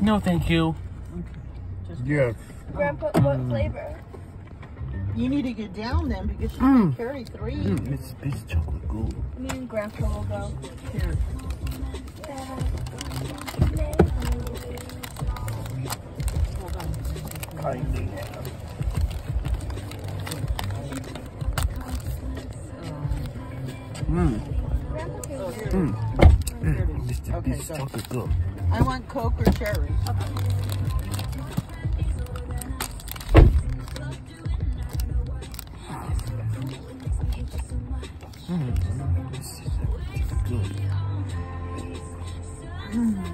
No, thank you. Yes. Grandpa, what flavor? You need to get down then because you Mm. can carry three. Mm, it's, it's chocolate good. Me and Grandpa will go. Here. Kindly. Mmm. Grandpa can here. Mmm. Mm, okay, Beast. Chocolate I want Coke or cherry. Okay. Mm. Mm.